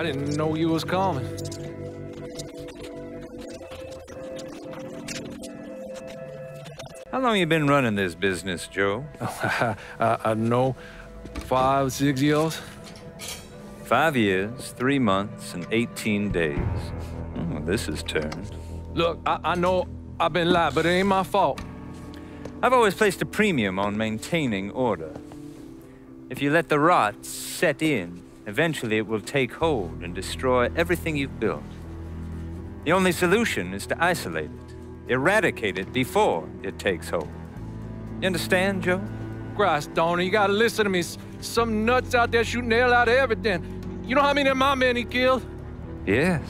I didn't know you was coming. How long you been running this business, Joe? I, I know five, six years. Five years, three months, and 18 days. Oh, this has turned. Look, I, I know I've been lied, but it ain't my fault. I've always placed a premium on maintaining order. If you let the rot set in, eventually it will take hold and destroy everything you've built. The only solution is to isolate it, eradicate it before it takes hold. You understand, Joe? Christ, Donnie, you gotta listen to me. Some nuts out there shooting the hell out of everything. You know how many of my men he killed? Yes.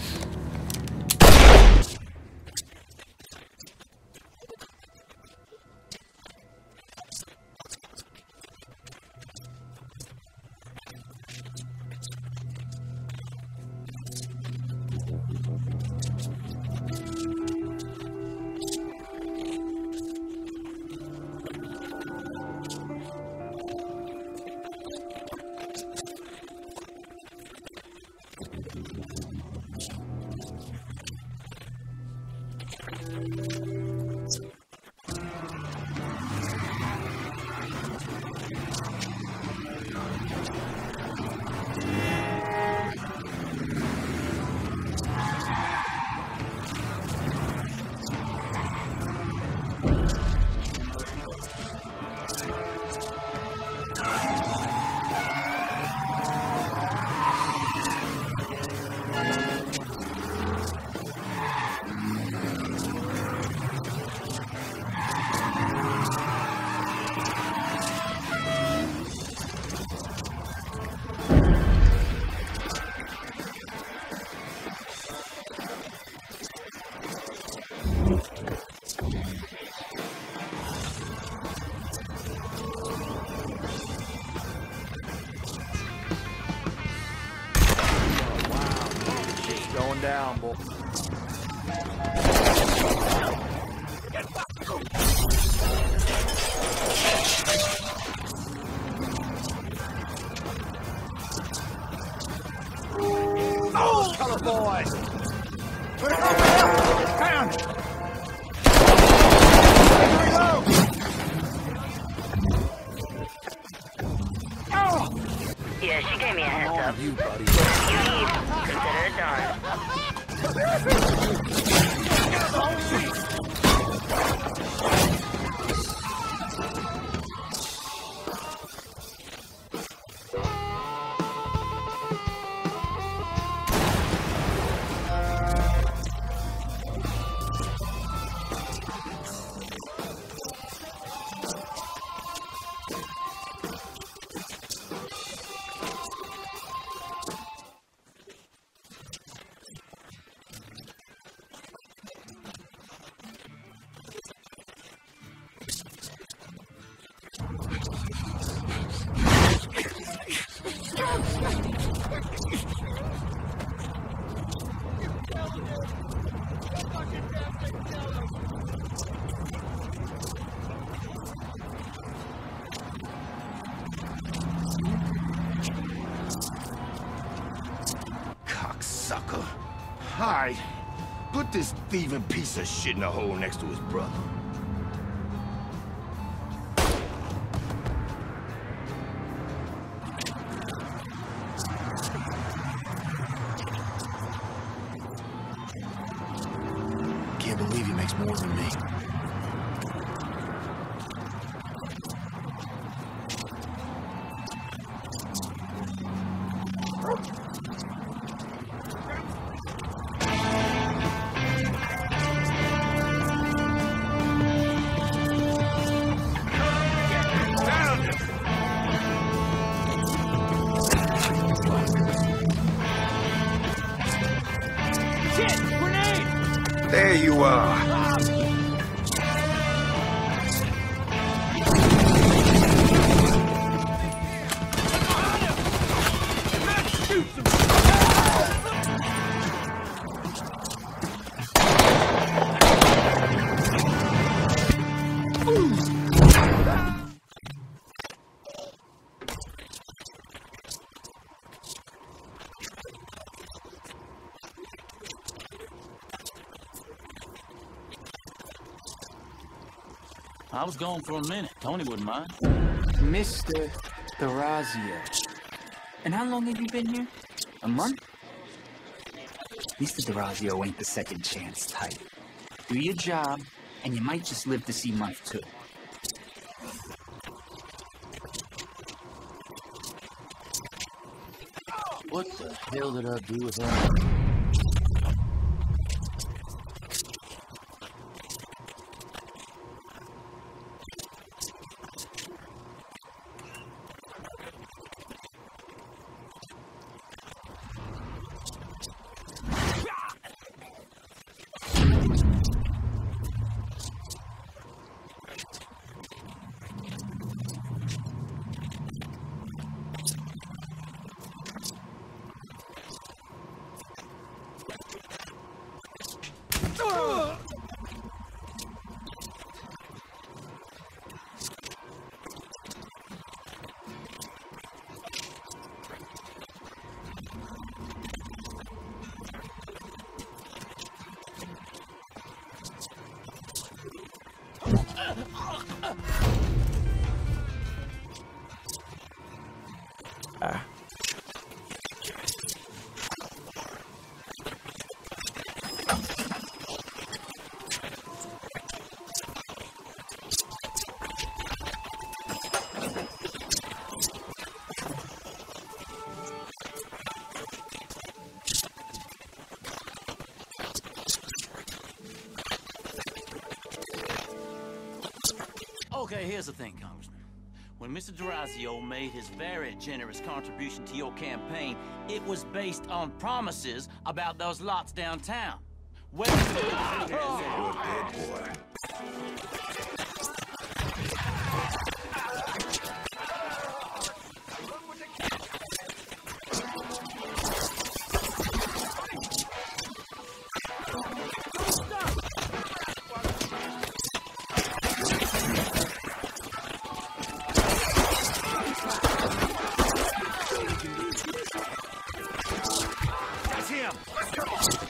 Down, boy. Oh, color boy! Down! Yeah, she gave me a heads up. You, buddy. You need, consider it done. Cocksucker. Hide. Put this thieving piece of shit in a hole next to his brother. Can't believe he makes more than me. There you are. I was gone for a minute. Tony wouldn't mind. Mr. Derazio. And how long have you been here? A month? Mr. Derazio ain't the second chance type. Do your job, and you might just live to see month two. What the hell did I do with that? Here's the thing, Congressman. When Mr. Derazio made his very generous contribution to your campaign, it was based on promises about those lots downtown. Boy. after us.